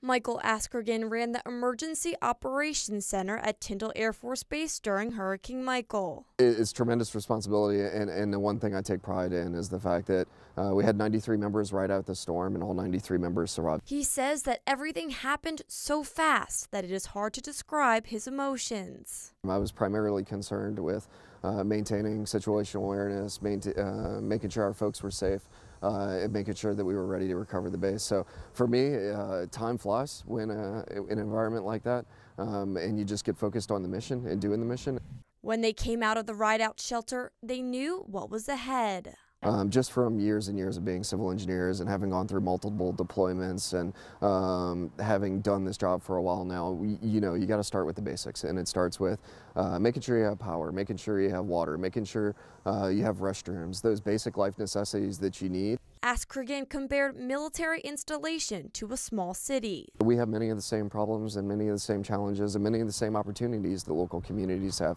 Michael Askegren ran the Emergency Operations Center at Tyndall Air Force Base during Hurricane Michael. It's tremendous responsibility, and, and the one thing I take pride in is the fact that uh, we had 93 members ride out the storm, and all 93 members survived. He says that everything happened so fast that it is hard to describe his emotions. I was primarily concerned with uh, maintaining situational awareness, uh, making sure our folks were safe, uh, and making sure that we were ready to recover the base. So for me, uh, time flies when uh, in an environment like that, um, and you just get focused on the mission and doing the mission. When they came out of the ride out shelter, they knew what was ahead. Um, just from years and years of being civil engineers and having gone through multiple deployments and um, having done this job for a while now, we, you know, you got to start with the basics. And it starts with uh, making sure you have power, making sure you have water, making sure uh, you have restrooms, those basic life necessities that you need. Askegren compared military installation to a small city. We have many of the same problems and many of the same challenges and many of the same opportunities that local communities have.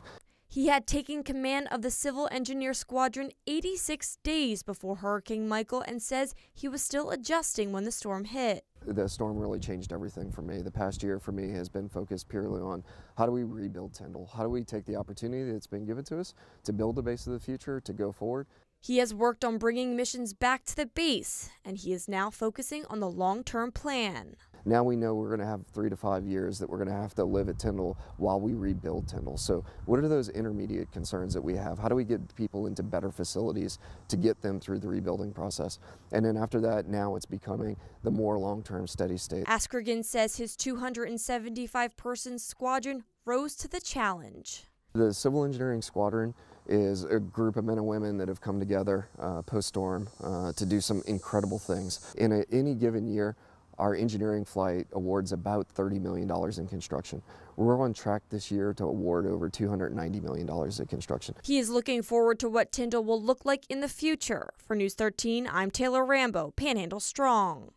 He had taken command of the Civil Engineer Squadron 86 days before Hurricane Michael and says he was still adjusting when the storm hit. The storm really changed everything for me. The past year for me has been focused purely on how do we rebuild Tyndall? How do we take the opportunity that's been given to us to build a base of the future, to go forward? He has worked on bringing missions back to the base, and he is now focusing on the long term plan. Now we know we're going to have three to five years that we're going to have to live at Tyndall while we rebuild Tyndall. So, what are those intermediate concerns that we have? How do we get people into better facilities to get them through the rebuilding process? And then after that, now it's becoming the more long term steady state. Askegren says his 275 person squadron rose to the challenge. The Civil Engineering Squadron is a group of men and women that have come together uh, post-storm uh, to do some incredible things. In a, any given year, our engineering flight awards about $30 million in construction. We're on track this year to award over $290 million in construction. He is looking forward to what Tyndall will look like in the future. For News 13, I'm Taylor Rambo, Panhandle Strong.